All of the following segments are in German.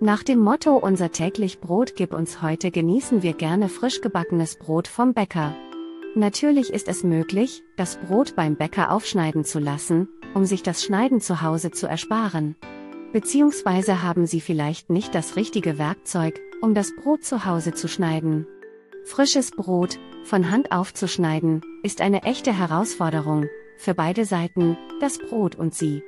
Nach dem Motto Unser täglich Brot gib uns heute genießen wir gerne frisch gebackenes Brot vom Bäcker. Natürlich ist es möglich, das Brot beim Bäcker aufschneiden zu lassen, um sich das Schneiden zu Hause zu ersparen. Beziehungsweise haben Sie vielleicht nicht das richtige Werkzeug, um das Brot zu Hause zu schneiden. Frisches Brot, von Hand aufzuschneiden, ist eine echte Herausforderung, für beide Seiten, das Brot und Sie.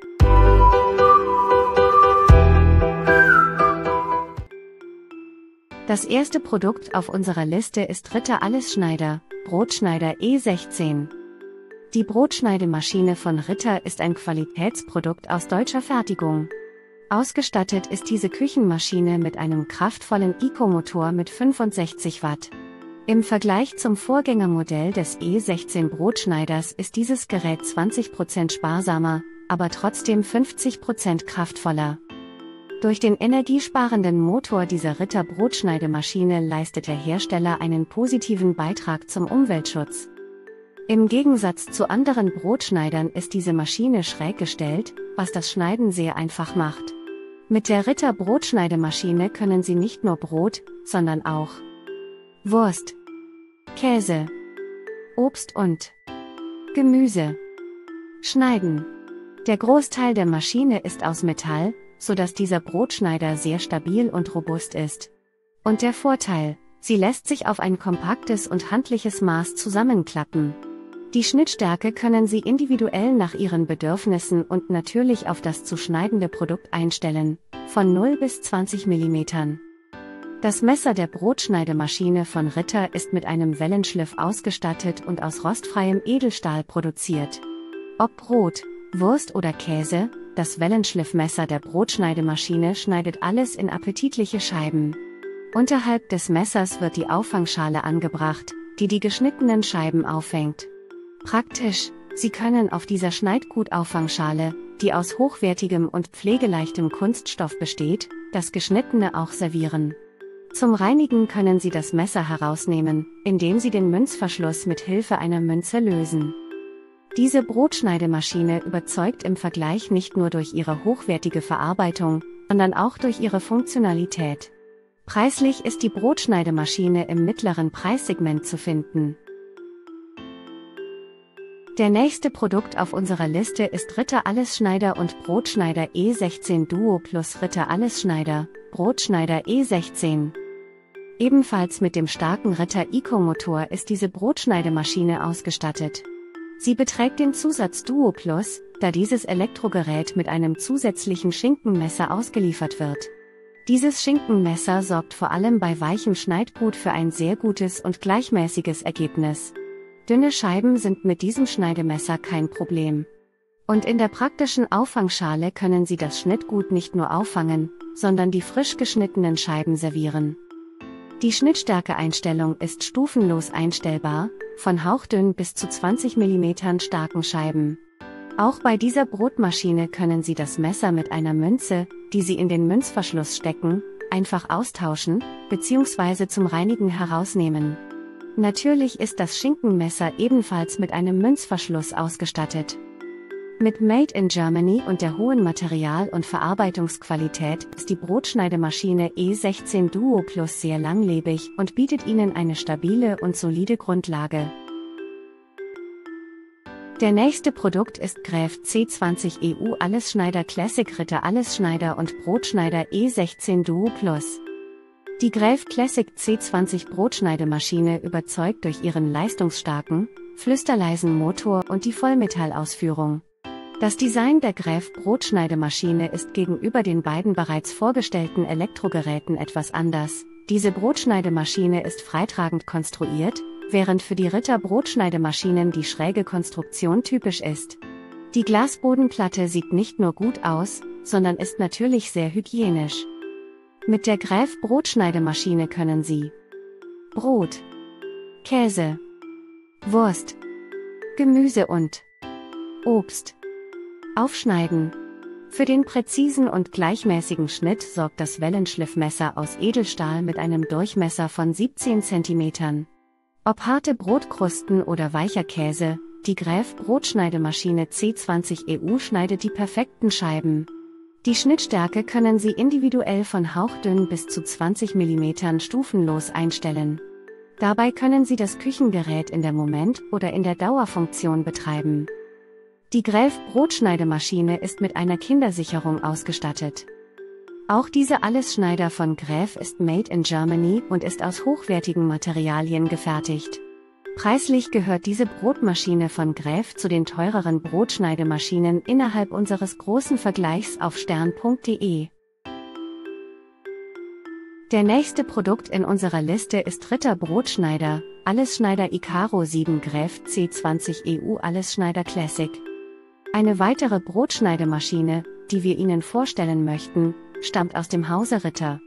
Das erste Produkt auf unserer Liste ist Ritter Allesschneider, Brotschneider E16. Die Brotschneidemaschine von Ritter ist ein Qualitätsprodukt aus deutscher Fertigung. Ausgestattet ist diese Küchenmaschine mit einem kraftvollen Eco-Motor mit 65 Watt. Im Vergleich zum Vorgängermodell des E16 Brotschneiders ist dieses Gerät 20% sparsamer, aber trotzdem 50% kraftvoller. Durch den energiesparenden Motor dieser Ritter Brotschneidemaschine leistet der Hersteller einen positiven Beitrag zum Umweltschutz. Im Gegensatz zu anderen Brotschneidern ist diese Maschine schräg gestellt, was das Schneiden sehr einfach macht. Mit der Ritter Brotschneidemaschine können Sie nicht nur Brot, sondern auch Wurst, Käse, Obst und Gemüse schneiden. Der Großteil der Maschine ist aus Metall, so dass dieser Brotschneider sehr stabil und robust ist. Und der Vorteil, sie lässt sich auf ein kompaktes und handliches Maß zusammenklappen. Die Schnittstärke können Sie individuell nach Ihren Bedürfnissen und natürlich auf das zu schneidende Produkt einstellen, von 0 bis 20 mm. Das Messer der Brotschneidemaschine von Ritter ist mit einem Wellenschliff ausgestattet und aus rostfreiem Edelstahl produziert. Ob Brot, Wurst oder Käse, das Wellenschliffmesser der Brotschneidemaschine schneidet alles in appetitliche Scheiben. Unterhalb des Messers wird die Auffangschale angebracht, die die geschnittenen Scheiben auffängt. Praktisch, Sie können auf dieser Schneidgutauffangschale, die aus hochwertigem und pflegeleichtem Kunststoff besteht, das Geschnittene auch servieren. Zum Reinigen können Sie das Messer herausnehmen, indem Sie den Münzverschluss mit Hilfe einer Münze lösen. Diese Brotschneidemaschine überzeugt im Vergleich nicht nur durch ihre hochwertige Verarbeitung, sondern auch durch ihre Funktionalität. Preislich ist die Brotschneidemaschine im mittleren Preissegment zu finden. Der nächste Produkt auf unserer Liste ist Ritter Allesschneider und Brotschneider E16 Duo plus Ritter Allesschneider, Brotschneider E16. Ebenfalls mit dem starken Ritter Eco-Motor ist diese Brotschneidemaschine ausgestattet. Sie beträgt den Zusatz Duo Plus, da dieses Elektrogerät mit einem zusätzlichen Schinkenmesser ausgeliefert wird. Dieses Schinkenmesser sorgt vor allem bei weichem Schneidgut für ein sehr gutes und gleichmäßiges Ergebnis. Dünne Scheiben sind mit diesem Schneidemesser kein Problem. Und in der praktischen Auffangschale können Sie das Schnittgut nicht nur auffangen, sondern die frisch geschnittenen Scheiben servieren. Die Schnittstärkeeinstellung ist stufenlos einstellbar, von hauchdünn bis zu 20 mm starken Scheiben. Auch bei dieser Brotmaschine können Sie das Messer mit einer Münze, die Sie in den Münzverschluss stecken, einfach austauschen bzw. zum Reinigen herausnehmen. Natürlich ist das Schinkenmesser ebenfalls mit einem Münzverschluss ausgestattet. Mit Made in Germany und der hohen Material- und Verarbeitungsqualität ist die Brotschneidemaschine E16 Duo Plus sehr langlebig und bietet Ihnen eine stabile und solide Grundlage. Der nächste Produkt ist Gräf C20 EU Allesschneider Classic Ritter Allesschneider und Brotschneider E16 Duo Plus. Die Gräf Classic C20 Brotschneidemaschine überzeugt durch ihren leistungsstarken, flüsterleisen Motor und die Vollmetallausführung. Das Design der Gräf Brotschneidemaschine ist gegenüber den beiden bereits vorgestellten Elektrogeräten etwas anders. Diese Brotschneidemaschine ist freitragend konstruiert, während für die Ritter Brotschneidemaschinen die schräge Konstruktion typisch ist. Die Glasbodenplatte sieht nicht nur gut aus, sondern ist natürlich sehr hygienisch. Mit der Gräf Brotschneidemaschine können Sie Brot, Käse, Wurst, Gemüse und Obst Aufschneiden. Für den präzisen und gleichmäßigen Schnitt sorgt das Wellenschliffmesser aus Edelstahl mit einem Durchmesser von 17 cm. Ob harte Brotkrusten oder weicher Käse, die Gräf Brotschneidemaschine C20 EU schneidet die perfekten Scheiben. Die Schnittstärke können Sie individuell von hauchdünn bis zu 20 mm stufenlos einstellen. Dabei können Sie das Küchengerät in der Moment- oder in der Dauerfunktion betreiben. Die Grelf Brotschneidemaschine ist mit einer Kindersicherung ausgestattet. Auch diese Allesschneider von Gräf ist made in Germany und ist aus hochwertigen Materialien gefertigt. Preislich gehört diese Brotmaschine von Gräf zu den teureren Brotschneidemaschinen innerhalb unseres großen Vergleichs auf stern.de. Der nächste Produkt in unserer Liste ist Ritter Brotschneider, Allesschneider Icaro 7 Gräf C20 EU Allesschneider Classic. Eine weitere Brotschneidemaschine, die wir Ihnen vorstellen möchten, stammt aus dem Hause Ritter.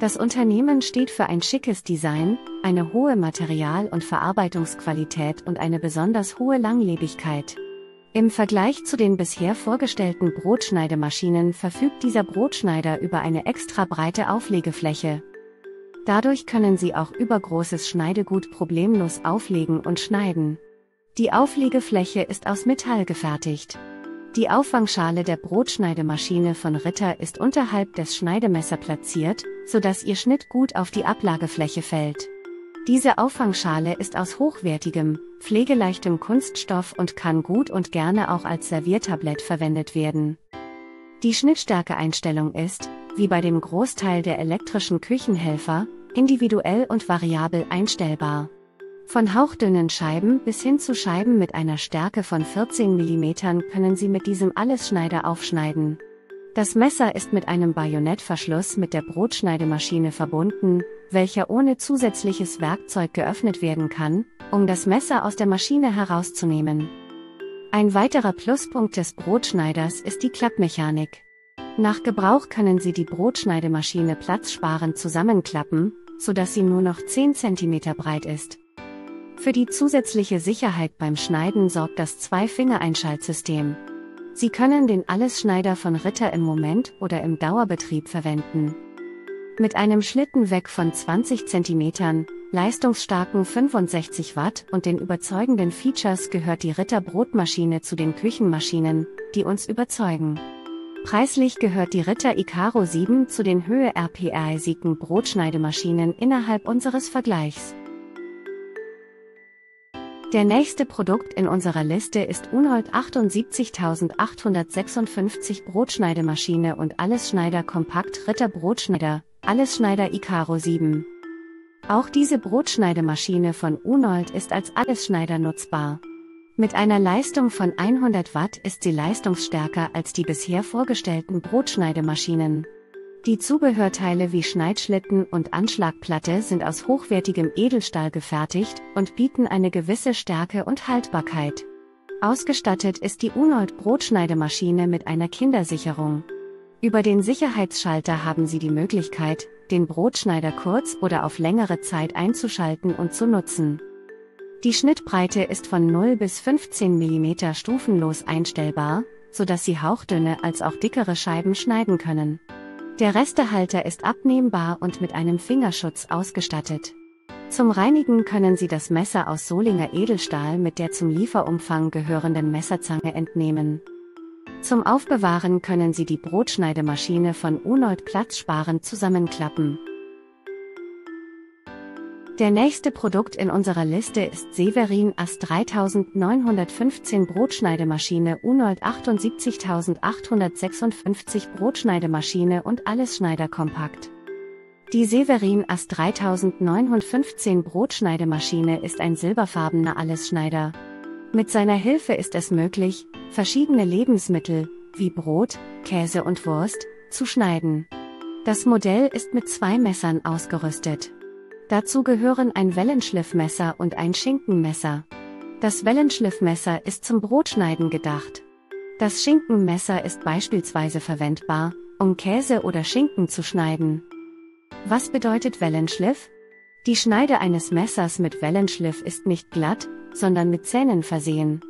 Das Unternehmen steht für ein schickes Design, eine hohe Material- und Verarbeitungsqualität und eine besonders hohe Langlebigkeit. Im Vergleich zu den bisher vorgestellten Brotschneidemaschinen verfügt dieser Brotschneider über eine extra breite Auflegefläche. Dadurch können Sie auch übergroßes Schneidegut problemlos auflegen und schneiden. Die Auflegefläche ist aus Metall gefertigt. Die Auffangschale der Brotschneidemaschine von Ritter ist unterhalb des Schneidemesser platziert, sodass Ihr Schnitt gut auf die Ablagefläche fällt. Diese Auffangschale ist aus hochwertigem, pflegeleichtem Kunststoff und kann gut und gerne auch als Serviertablett verwendet werden. Die Schnittstärkeeinstellung ist, wie bei dem Großteil der elektrischen Küchenhelfer, individuell und variabel einstellbar. Von hauchdünnen Scheiben bis hin zu Scheiben mit einer Stärke von 14 mm können Sie mit diesem Allesschneider aufschneiden. Das Messer ist mit einem Bajonettverschluss mit der Brotschneidemaschine verbunden, welcher ohne zusätzliches Werkzeug geöffnet werden kann, um das Messer aus der Maschine herauszunehmen. Ein weiterer Pluspunkt des Brotschneiders ist die Klappmechanik. Nach Gebrauch können Sie die Brotschneidemaschine platzsparend zusammenklappen, sodass sie nur noch 10 cm breit ist. Für die zusätzliche Sicherheit beim Schneiden sorgt das Zwei-Finger-Einschaltsystem. Sie können den Allesschneider von Ritter im Moment oder im Dauerbetrieb verwenden. Mit einem Schlittenweg von 20 cm, leistungsstarken 65 Watt und den überzeugenden Features gehört die Ritter Brotmaschine zu den Küchenmaschinen, die uns überzeugen. Preislich gehört die Ritter Icaro 7 zu den höhe RPI-siegten Brotschneidemaschinen innerhalb unseres Vergleichs. Der nächste Produkt in unserer Liste ist Unold 78856 Brotschneidemaschine und Allesschneider Kompakt Ritter Brotschneider, Allesschneider Icaro 7. Auch diese Brotschneidemaschine von Unold ist als Allesschneider nutzbar. Mit einer Leistung von 100 Watt ist sie leistungsstärker als die bisher vorgestellten Brotschneidemaschinen. Die Zubehörteile wie Schneidschlitten und Anschlagplatte sind aus hochwertigem Edelstahl gefertigt und bieten eine gewisse Stärke und Haltbarkeit. Ausgestattet ist die Unold Brotschneidemaschine mit einer Kindersicherung. Über den Sicherheitsschalter haben Sie die Möglichkeit, den Brotschneider kurz oder auf längere Zeit einzuschalten und zu nutzen. Die Schnittbreite ist von 0 bis 15 mm stufenlos einstellbar, sodass Sie hauchdünne als auch dickere Scheiben schneiden können. Der Restehalter ist abnehmbar und mit einem Fingerschutz ausgestattet. Zum Reinigen können Sie das Messer aus Solinger Edelstahl mit der zum Lieferumfang gehörenden Messerzange entnehmen. Zum Aufbewahren können Sie die Brotschneidemaschine von Unold platzsparend zusammenklappen. Der nächste Produkt in unserer Liste ist Severin AS 3915 Brotschneidemaschine Unold 78856 Brotschneidemaschine und Allesschneider Kompakt. Die Severin AS 3915 Brotschneidemaschine ist ein silberfarbener Allesschneider. Mit seiner Hilfe ist es möglich, verschiedene Lebensmittel, wie Brot, Käse und Wurst, zu schneiden. Das Modell ist mit zwei Messern ausgerüstet. Dazu gehören ein Wellenschliffmesser und ein Schinkenmesser. Das Wellenschliffmesser ist zum Brotschneiden gedacht. Das Schinkenmesser ist beispielsweise verwendbar, um Käse oder Schinken zu schneiden. Was bedeutet Wellenschliff? Die Schneide eines Messers mit Wellenschliff ist nicht glatt, sondern mit Zähnen versehen.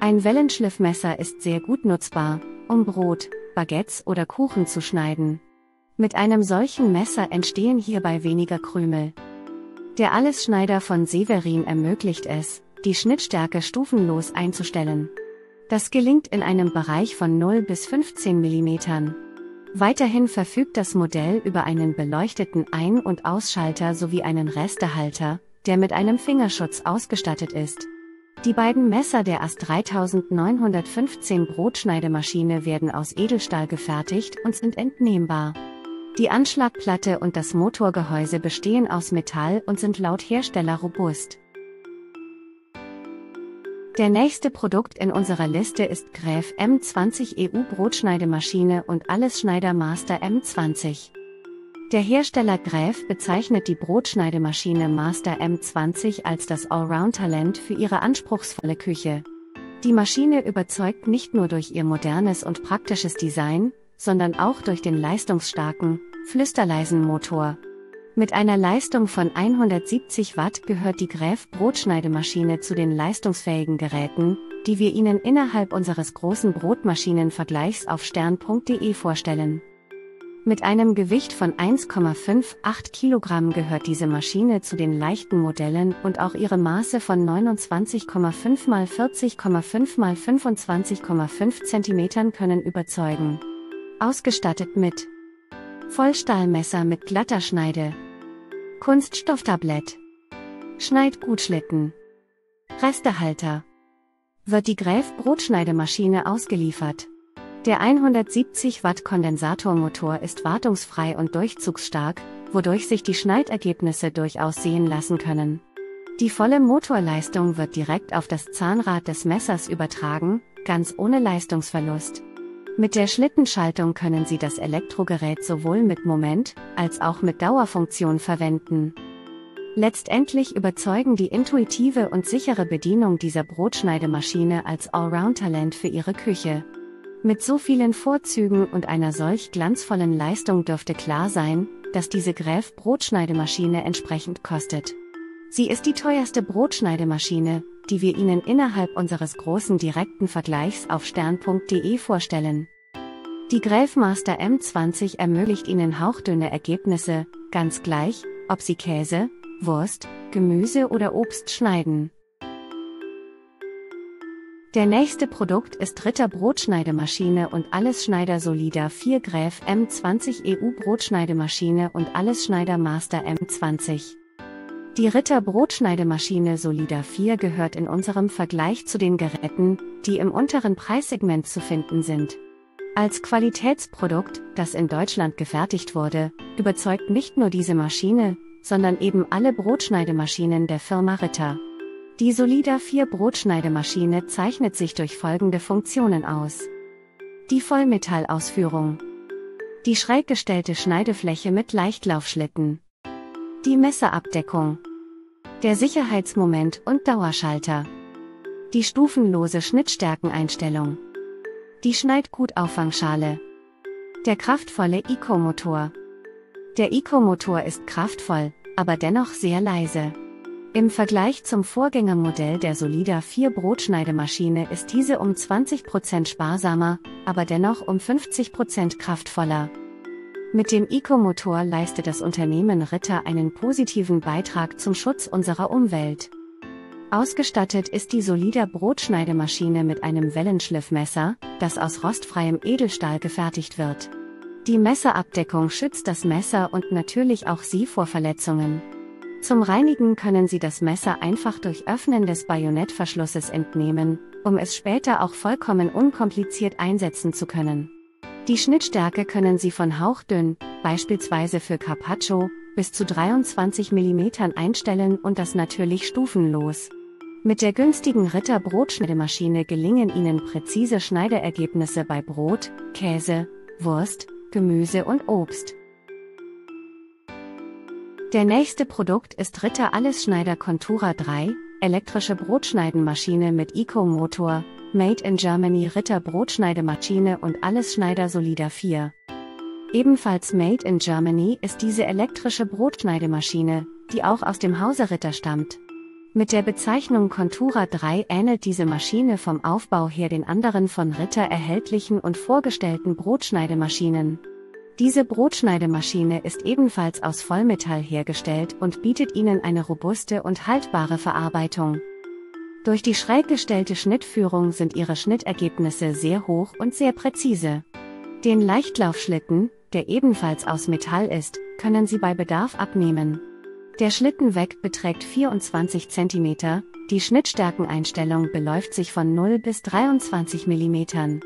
Ein Wellenschliffmesser ist sehr gut nutzbar, um Brot, Baguettes oder Kuchen zu schneiden. Mit einem solchen Messer entstehen hierbei weniger Krümel. Der Allesschneider von Severin ermöglicht es, die Schnittstärke stufenlos einzustellen. Das gelingt in einem Bereich von 0 bis 15 mm. Weiterhin verfügt das Modell über einen beleuchteten Ein- und Ausschalter sowie einen Restehalter, der mit einem Fingerschutz ausgestattet ist. Die beiden Messer der AS 3915 Brotschneidemaschine werden aus Edelstahl gefertigt und sind entnehmbar. Die Anschlagplatte und das Motorgehäuse bestehen aus Metall und sind laut Hersteller robust. Der nächste Produkt in unserer Liste ist Gräf M20 EU Brotschneidemaschine und Allesschneider Master M20. Der Hersteller Gräf bezeichnet die Brotschneidemaschine Master M20 als das Allround-Talent für ihre anspruchsvolle Küche. Die Maschine überzeugt nicht nur durch ihr modernes und praktisches Design, sondern auch durch den leistungsstarken, flüsterleisen Motor. Mit einer Leistung von 170 Watt gehört die Gräf Brotschneidemaschine zu den leistungsfähigen Geräten, die wir Ihnen innerhalb unseres großen Brotmaschinenvergleichs auf stern.de vorstellen. Mit einem Gewicht von 1,58 Kilogramm gehört diese Maschine zu den leichten Modellen und auch ihre Maße von 29,5 x 40,5 x 25,5 cm können überzeugen. Ausgestattet mit Vollstahlmesser mit glatter Schneide, Kunststofftablett, Schneidgutschlitten, Restehalter. Wird die Gräf Brotschneidemaschine ausgeliefert. Der 170 Watt Kondensatormotor ist wartungsfrei und durchzugsstark, wodurch sich die Schneidergebnisse durchaus sehen lassen können. Die volle Motorleistung wird direkt auf das Zahnrad des Messers übertragen, ganz ohne Leistungsverlust. Mit der Schlittenschaltung können Sie das Elektrogerät sowohl mit Moment als auch mit Dauerfunktion verwenden. Letztendlich überzeugen die intuitive und sichere Bedienung dieser Brotschneidemaschine als Allround-Talent für Ihre Küche. Mit so vielen Vorzügen und einer solch glanzvollen Leistung dürfte klar sein, dass diese Gräf Brotschneidemaschine entsprechend kostet. Sie ist die teuerste Brotschneidemaschine, die wir Ihnen innerhalb unseres großen direkten Vergleichs auf stern.de vorstellen. Die Gräfmaster M20 ermöglicht Ihnen hauchdünne Ergebnisse, ganz gleich, ob Sie Käse, Wurst, Gemüse oder Obst schneiden. Der nächste Produkt ist Ritter Brotschneidemaschine und Allesschneider Solida 4 Gräf M20 EU Brotschneidemaschine und Allesschneider Master M20. Die Ritter Brotschneidemaschine Solida 4 gehört in unserem Vergleich zu den Geräten, die im unteren Preissegment zu finden sind. Als Qualitätsprodukt, das in Deutschland gefertigt wurde, überzeugt nicht nur diese Maschine, sondern eben alle Brotschneidemaschinen der Firma Ritter. Die Solida 4 Brotschneidemaschine zeichnet sich durch folgende Funktionen aus. Die Vollmetallausführung. Die schräg gestellte Schneidefläche mit Leichtlaufschlitten. Die Messerabdeckung. Der Sicherheitsmoment und Dauerschalter. Die stufenlose Schnittstärkeneinstellung. Die Schneidgutauffangschale. Der kraftvolle Eco-Motor. Der Eco-Motor ist kraftvoll, aber dennoch sehr leise. Im Vergleich zum Vorgängermodell der Solida 4 Brotschneidemaschine ist diese um 20% sparsamer, aber dennoch um 50% kraftvoller. Mit dem Eco-Motor leistet das Unternehmen Ritter einen positiven Beitrag zum Schutz unserer Umwelt. Ausgestattet ist die Solida Brotschneidemaschine mit einem Wellenschliffmesser, das aus rostfreiem Edelstahl gefertigt wird. Die Messerabdeckung schützt das Messer und natürlich auch Sie vor Verletzungen. Zum Reinigen können Sie das Messer einfach durch Öffnen des Bajonettverschlusses entnehmen, um es später auch vollkommen unkompliziert einsetzen zu können. Die Schnittstärke können Sie von hauchdünn, beispielsweise für Carpaccio, bis zu 23 mm einstellen und das natürlich stufenlos. Mit der günstigen Ritter Brotschneidemaschine gelingen Ihnen präzise Schneideergebnisse bei Brot, Käse, Wurst, Gemüse und Obst. Der nächste Produkt ist Ritter Allesschneider Contura 3, elektrische Brotschneidenmaschine mit Eco-Motor, Made in Germany Ritter Brotschneidemaschine und Allesschneider Solida 4. Ebenfalls Made in Germany ist diese elektrische Brotschneidemaschine, die auch aus dem Hause Ritter stammt. Mit der Bezeichnung Contura 3 ähnelt diese Maschine vom Aufbau her den anderen von Ritter erhältlichen und vorgestellten Brotschneidemaschinen. Diese Brotschneidemaschine ist ebenfalls aus Vollmetall hergestellt und bietet Ihnen eine robuste und haltbare Verarbeitung. Durch die schräg gestellte Schnittführung sind Ihre Schnittergebnisse sehr hoch und sehr präzise. Den Leichtlaufschlitten, der ebenfalls aus Metall ist, können Sie bei Bedarf abnehmen. Der Schlittenweg beträgt 24 cm, die Schnittstärkeneinstellung beläuft sich von 0 bis 23 mm.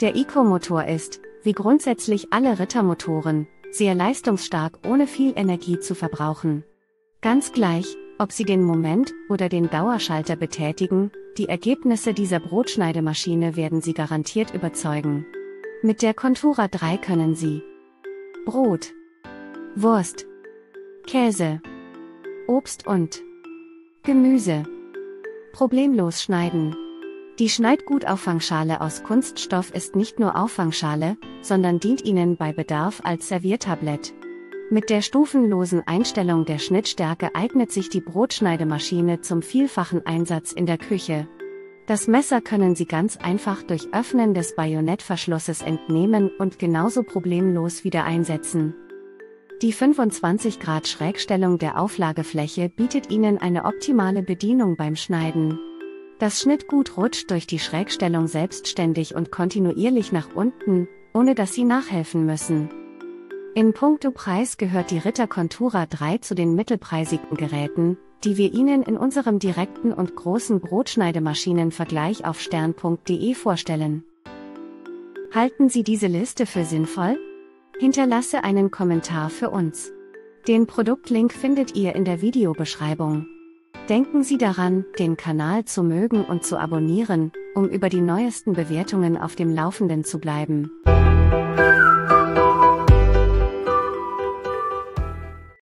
Der Eco-Motor ist, wie grundsätzlich alle Rittermotoren, sehr leistungsstark ohne viel Energie zu verbrauchen. Ganz gleich, ob Sie den Moment- oder den Dauerschalter betätigen, die Ergebnisse dieser Brotschneidemaschine werden Sie garantiert überzeugen. Mit der Contura 3 können Sie Brot, Wurst, Käse, Obst und Gemüse problemlos schneiden. Die Schneidgutauffangschale aus Kunststoff ist nicht nur Auffangschale, sondern dient Ihnen bei Bedarf als Serviertablett. Mit der stufenlosen Einstellung der Schnittstärke eignet sich die Brotschneidemaschine zum vielfachen Einsatz in der Küche. Das Messer können Sie ganz einfach durch Öffnen des Bajonettverschlusses entnehmen und genauso problemlos wieder einsetzen. Die 25 Grad Schrägstellung der Auflagefläche bietet Ihnen eine optimale Bedienung beim Schneiden. Das Schnittgut rutscht durch die Schrägstellung selbstständig und kontinuierlich nach unten, ohne dass Sie nachhelfen müssen. In puncto Preis gehört die Ritter Contura 3 zu den mittelpreisigen Geräten, die wir Ihnen in unserem direkten und großen Brotschneidemaschinenvergleich auf stern.de vorstellen. Halten Sie diese Liste für sinnvoll? Hinterlasse einen Kommentar für uns. Den Produktlink findet ihr in der Videobeschreibung. Denken Sie daran, den Kanal zu mögen und zu abonnieren, um über die neuesten Bewertungen auf dem Laufenden zu bleiben.